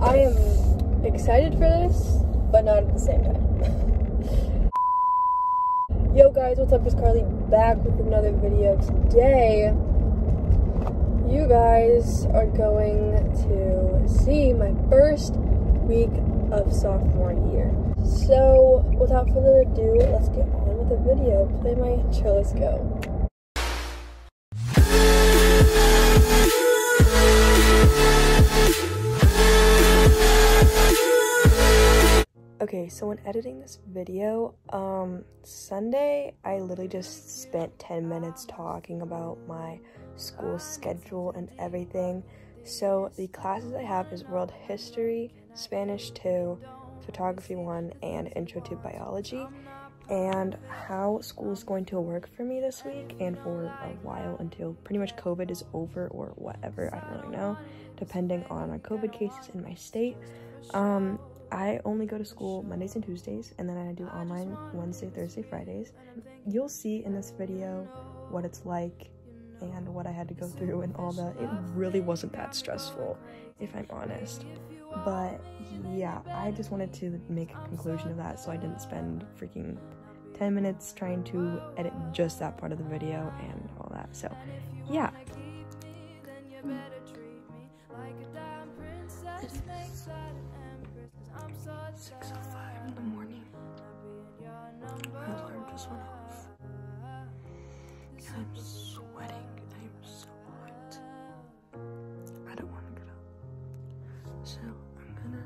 I am excited for this, but not at the same time. Yo guys, what's up? It's Carly back with another video. Today, you guys are going to see my first week of sophomore year. So, without further ado, let's get on with the video. Play my intro, let's go. Okay, so when editing this video, um, Sunday, I literally just spent 10 minutes talking about my school schedule and everything. So the classes I have is World History, Spanish 2, Photography 1, and Intro to Biology. And how school is going to work for me this week and for a while until pretty much COVID is over or whatever, I don't really know, depending on our COVID cases in my state. Um, I only go to school Mondays and Tuesdays, and then I do online Wednesday, Thursday, Fridays. You'll see in this video what it's like and what I had to go through and all that. It really wasn't that stressful, if I'm honest. But yeah, I just wanted to make a conclusion of that so I didn't spend freaking 10 minutes trying to edit just that part of the video and all that. So yeah. Six oh five in the morning. My alarm just went off. I'm sweating. I'm so hot. I don't want to get up. So I'm gonna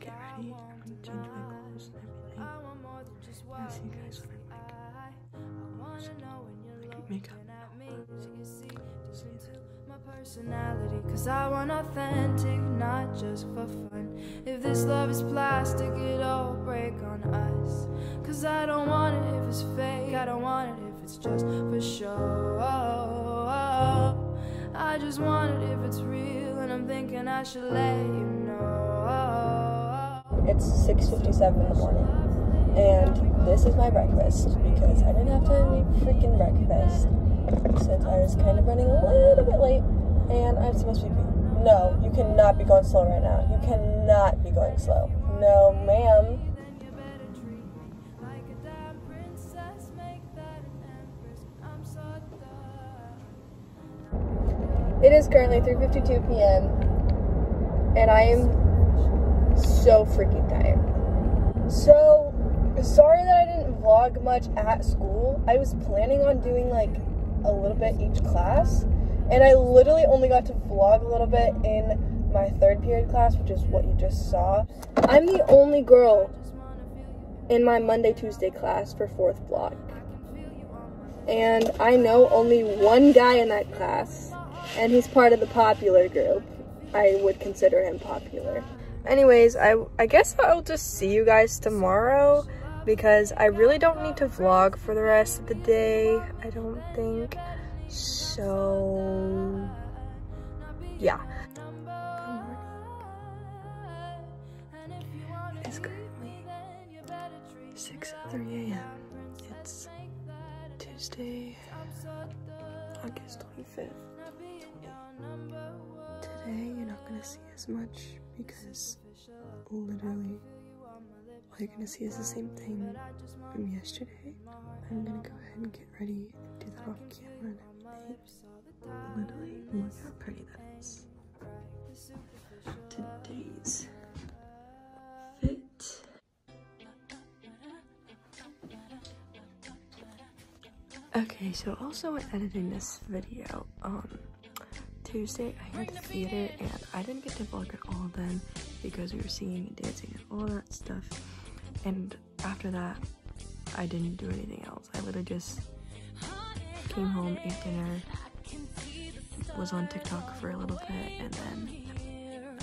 get ready. I'm gonna change my clothes and everything. I'll see you guys when I'm like, like makeup. Personality. Cause I want authentic, not just for fun. If this love is plastic, it'll break on us. Cause I don't want it if it's fake. I don't want it if it's just for show. I just want it if it's real And I'm thinking I should let you know. It's 6.57 in the morning and this is my breakfast because I didn't have to eat freaking breakfast since I was kind of running a little bit late and I'm supposed to be. No, you cannot be going slow right now. You cannot be going slow. No, ma'am. It is currently 3:52 p.m. and I am so freaking tired. So, sorry that I didn't vlog much at school. I was planning on doing like a little bit each class. And I literally only got to vlog a little bit in my third period class, which is what you just saw. I'm the only girl in my Monday, Tuesday class for fourth block. And I know only one guy in that class, and he's part of the popular group. I would consider him popular. Anyways, I, I guess I'll just see you guys tomorrow because I really don't need to vlog for the rest of the day, I don't think. So, yeah. It is currently 6.03 a.m. It's Tuesday, August 25th. Today you're not gonna see as much because literally all you're gonna see is the same thing from yesterday. I'm gonna go ahead and get ready and do that off camera. Literally, look how pretty that is. Today's fit. Okay, so also when editing this video, um, Tuesday I had to theater and I didn't get to vlog at all then because we were singing and dancing and all that stuff. And after that, I didn't do anything else. I literally just came home, ate dinner, was on TikTok for a little bit, and then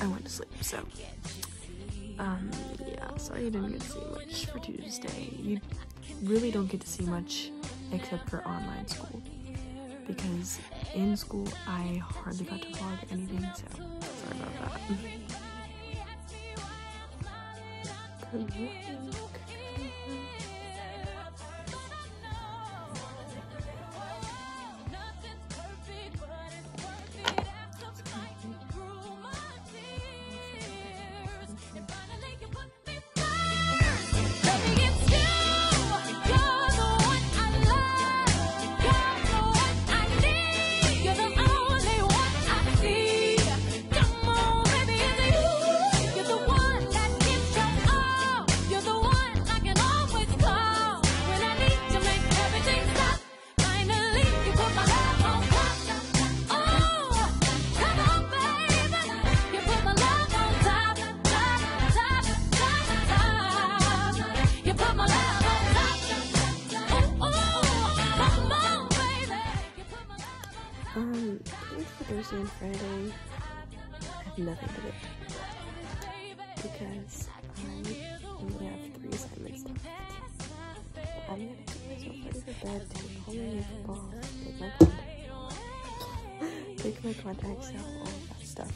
I went to sleep. So, um, yeah, sorry you didn't get to see much for Tuesday. You really don't get to see much except for online school. Because in school, I hardly got to vlog anything, so sorry about that. Thursday and Friday, I have nothing to do. Because I only have three assignments left. I'm gonna get myself ready for bed, take all my makeup off, take my contacts, take my contacts out, all that stuff.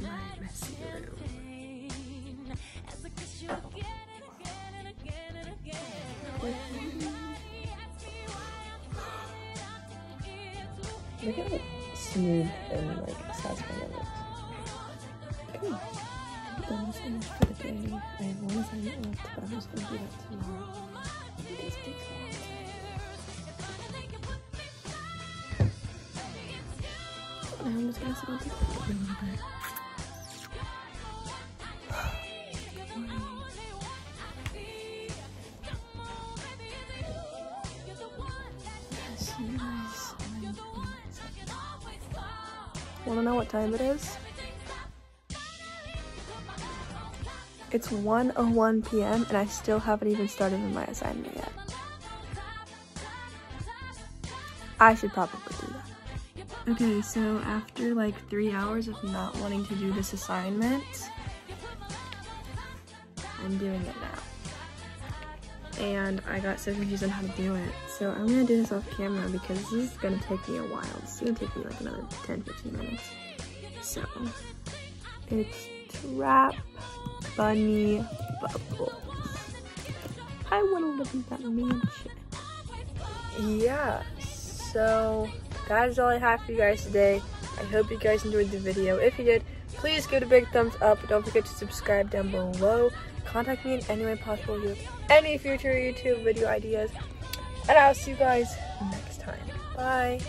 My messy room. Oh. Look at how smooth and like satisfying it looks. Okay. For the day. I have one assignment left, but I'm just gonna do that tomorrow. A. I'm just gonna sit on the Wanna know what time it is? It's 1:01 p.m. and I still haven't even started on my assignment yet. I should probably do that. Okay, so after like three hours of not wanting to do this assignment, I'm doing it now. And I got so confused on how to do it. So I'm gonna do this off camera because this is gonna take me a while. It's gonna take me like another 10 15 minutes. So it's trap bunny bubbles. I wanna live in that mansion. Yeah, so that is all I have for you guys today. I hope you guys enjoyed the video. If you did, please give it a big thumbs up. Don't forget to subscribe down below. Contact me in any way possible if you have any future YouTube video ideas. And I'll see you guys next time. Bye.